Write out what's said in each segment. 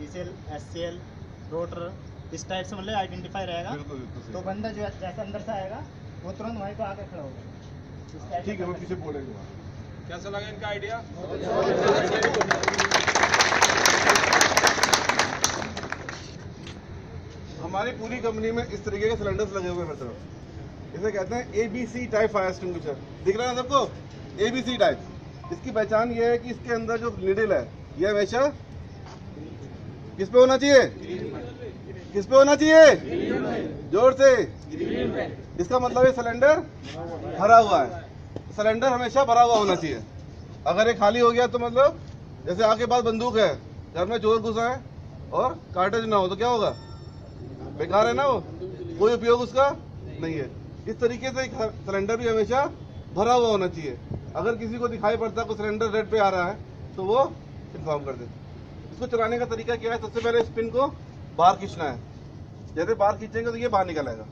TCL SCL rotor इस type से मतलब आइडेंटिफाई रहेगा। बिल्कुल बिल्कुल तो बंदा जो है जैसे अंदर से आएगा वो तुरंत वहीं पे आके खड़ा होगा। ठीक है मैं पीछे बोलेगा कैसा लगा इनका आइडिया हमारी पूरी कंपनी में इस तरीके के सिलेंडर्स लगे हुए हैं हर तरफ़ इसे कहते हैं A B C type fire extinguisher दिख रहा है सबको? ए बी सी टाइप इसकी पहचान ये है कि इसके अंदर जो निडल है ये हमेशा किस पे होना चाहिए? किस पे होना चाहिए? ज़ोर से। इसका मतलब ये सिलेंडर भरा हुआ है। सिलेंडर हमेशा भरा हुआ होना चाहिए। अगर ये खाली हो गया तो मतलब जैसे आपके पास बंदूक है, घर में चोर घुसा है और कार्टेज ना हो तो क्या होगा? बेकार है ना वो? कोई उपयोग उसका नहीं है। इस तरीके से सिलेंडर भी हमेशा भरा हुआ होना चाहिए। अगर किसी को दिखाई पड़ता है कोई सिलेंडर रेड पे आ रहा है तो वो इन्फॉर्म कर दे इसको चलाने का तरीका क्या है? सबसे पहले इस पिन को बाहर खींचना है। जैसे बाहर खींचेंगे तो ये बाहर निकल आएगा।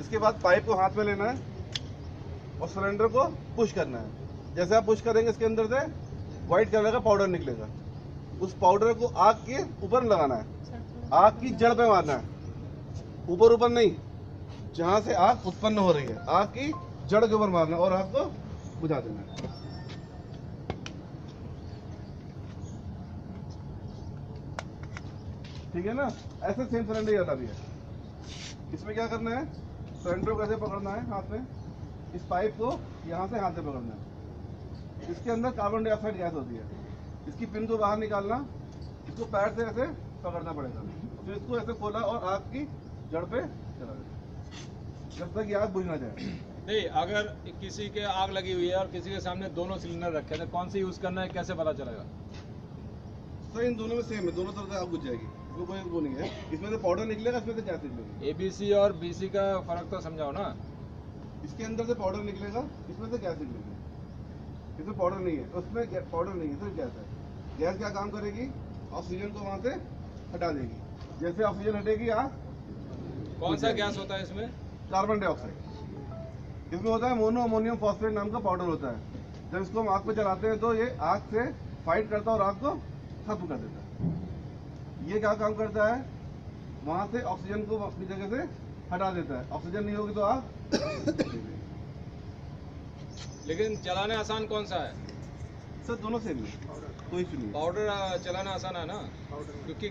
इसके बाद पाइप को हाथ में लेना है और सिलेंडर को पुश करना है। जैसे आप पुश करेंगे इसके अंदर से, व्हाइट कलर का पाउडर निकलेगा। उस पाउडर को आग के ऊपर लगाना है। आग की जड़ पे मारना है। ऊपर ऊपर नहीं, जहाँ से आग उत्पन्न हो रही है, आग की जड़ के ऊपर मारना और आग को बुझा देना है। ठीक है ना? ऐसे सेम सिलेंडर ये वाला भी है। इसमें क्या करना है? सिलेंडर को ऐसे पकड़ना है हाथ में? इस पाइप को यहाँ से हाथ से पकड़ना है। इसके अंदर कार्बन डाइऑक्साइड गैस होती है। इसकी पिन को बाहर निकालना इसको पैर से ऐसे पकड़ना पड़ेगा। फिर इसको ऐसे खोला और आग की जड़ पे चला देना। जब तक ये आग बुझ ना जाए। नहीं अगर किसी के आग लगी हुई है और किसी के सामने दोनों सिलेंडर रखे हैं तो कौन सी यूज़ करना है? कैसे पता चलेगा? सर इन दोनों में सेम है। दोनों तरफ़ से आग बुझ जाएगी। वो नहीं है। इसमें से पाउडर निकलेगा इसमें से गैस निकलेगी एबीसी और बीसी का फ़र्क तो समझाओ ना। इसके अंदर से पाउडर निकलेगा इसमें से गैस निकलेगी इसमें पाउडर नहीं है उसमें पाउडर नहीं है सिर्फ़ गैस है। गैस क्या काम करेगी? ऑक्सीजन को वहाँ से हटा देगी। जैसे ऑक्सीजन हटेगी आग कौन सा गैस होता है इसमें? Carbon dioxide. इसमें होता है मोनो अमोनियम फॉस्फेट नाम का पाउडर होता है। जब इसको हम आग पे चलाते हैं तो ये आग से फाइट करता है और आग को खत्म कर देता है। ये क्या काम करता है? वहाँ से ऑक्सीजन को अपनी जगह से हटा देता है। ऑक्सीजन नहीं होगी तो आप लेकिन चलाने आसान कौन सा है? सर दोनों सेम है। कोई इशू नहीं पाउडर चलाना आसान है ना? क्योंकि